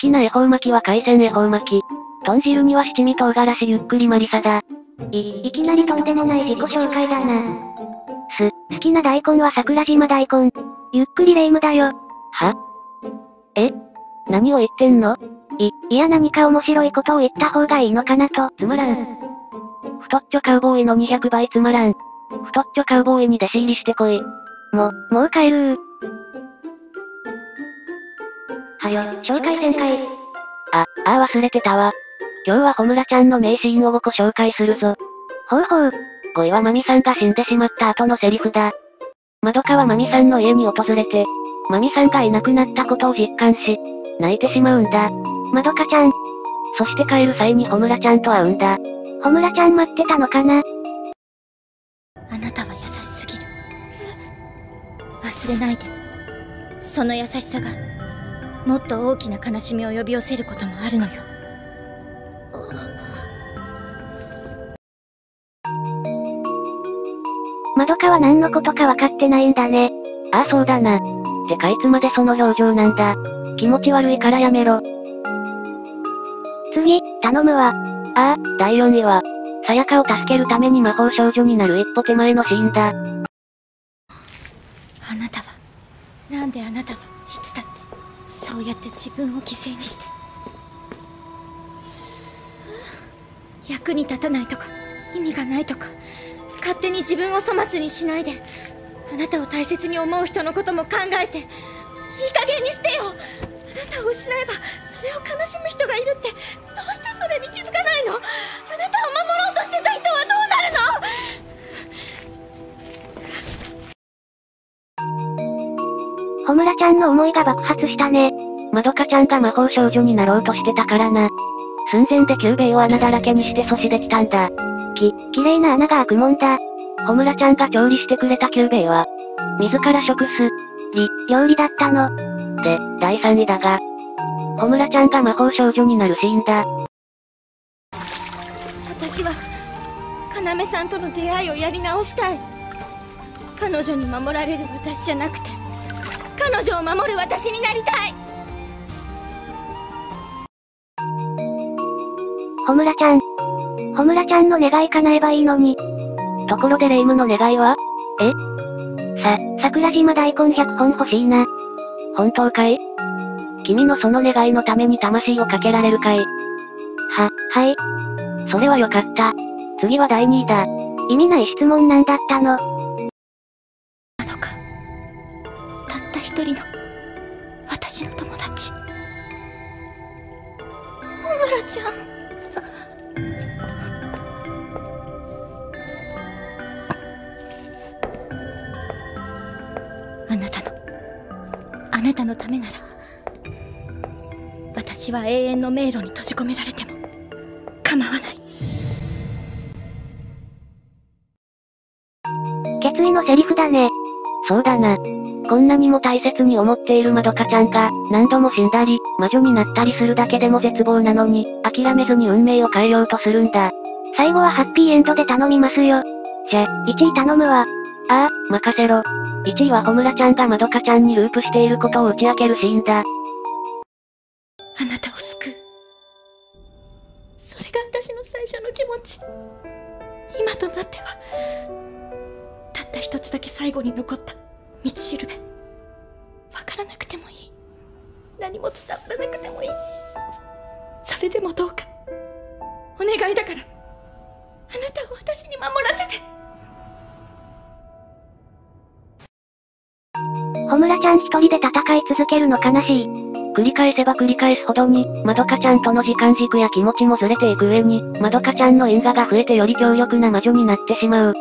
きな恵方巻きは海鮮恵方巻き。豚汁には七味唐辛子ゆっくりマリサだ。い、いきなりとんでもない自己紹介だな。す、好きな大根は桜島大根。ゆっくりレ夢ムだよ。は？え？何を言ってんの？い、いや何か面白いことを言った方がいいのかなと。つまらん。太っちょカウボーイの200倍つまらん。太っちょカウボーイに弟子入りしてこい。も、もう帰るはよ、紹介展開。あ、ああ忘れてたわ。今日はホムラちゃんの名シーンを5個紹介するぞ。ほうほう。5位はマミさんが死んでしまった後のセリフだ。まどかはマミさんの家に訪れて、マミさんがいなくなったことを実感し、泣いてしまうんだ。まどかちゃん。そして帰る際にホムラちゃんと会うんだ。ホムラちゃん待ってたのかなあなたは優しすぎる。忘れないで。その優しさが、もっと大きな悲しみを呼び寄せることもあるのよ。まどかは何のことか分かってないんだね。ああそうだな。ってかいつまでその表情なんだ。気持ち悪いからやめろ。次、頼むわ。ああ、第4位は、さやかを助けるために魔法少女になる一歩手前のシーンだ。あなたは、なんであなたはいつだって、そうやって自分を犠牲にして。役に立たないとか、意味がないとか、勝手に自分を粗末にしないであなたを大切に思う人のことも考えていい加減にしてよあなたを失えばそれを悲しむ人がいるってどうしてそれに気づかないの？あうなるのホムラちゃんの思いが爆発したね。まどかちゃんが魔法少女になろうとしてたからな。寸前でキュゥべえを穴だらけにして阻止できたんだ。き、綺麗な穴が開くもんだ。ホムラちゃんが調理してくれたキュゥべえは、自ら食す、り、料理だったの。で、第3位だが、ホムラちゃんが魔法少女になるシーンだ。私は、鹿目さんとの出会いをやり直したい。彼女に守られる私じゃなくて、彼女を守る私になりたいホムラちゃん、ホムラちゃんの願い叶えばいいのに。ところでレイムの願いは？え？さ、桜島大根100本欲しいな。本当かい？君のその願いのために魂をかけられるかい？は、はい。それはよかった。次は第2位だ。意味ない質問なんだった。の一人の、私の友達。ホムラちゃん。あなたの。あなたのためなら。私は永遠の迷路に閉じ込められても。構わない。決意のセリフだね。そうだな。こんなにも大切に思っているまどかちゃんが、何度も死んだり、魔女になったりするだけでも絶望なのに、諦めずに運命を変えようとするんだ。最後はハッピーエンドで頼みますよ。じゃ、1位頼むわ。ああ、任せろ。1位はホムラちゃんがまどかちゃんにループしていることを打ち明けるシーンだ。あなたを救う。それが私の最初の気持ち。今となっては、たった一つだけ最後に残った道しるべ。わからなくてもいい。何も伝わらなくてもいい。それでもどうか、お願いだから、あなたを私に守らせて。ホムラちゃん一人で戦い続けるの悲しい。繰り返せば繰り返すほどに、まどかちゃんとの時間軸や気持ちもずれていく上に、まどかちゃんの因果が増えてより強力な魔女になってしまう。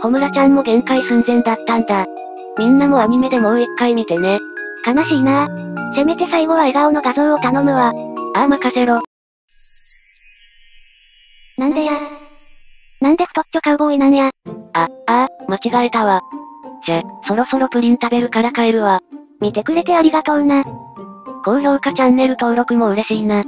ホムラちゃんも限界寸前だったんだ。みんなもアニメでもう一回見てね。悲しいなぁ。せめて最後は笑顔の画像を頼むわ。ああ任せろ。なんでや。なんで太っちょカウボーイなんや。あ、ああ、間違えたわ。じゃ、そろそろプリン食べるから帰るわ。見てくれてありがとうな。高評価チャンネル登録も嬉しいな。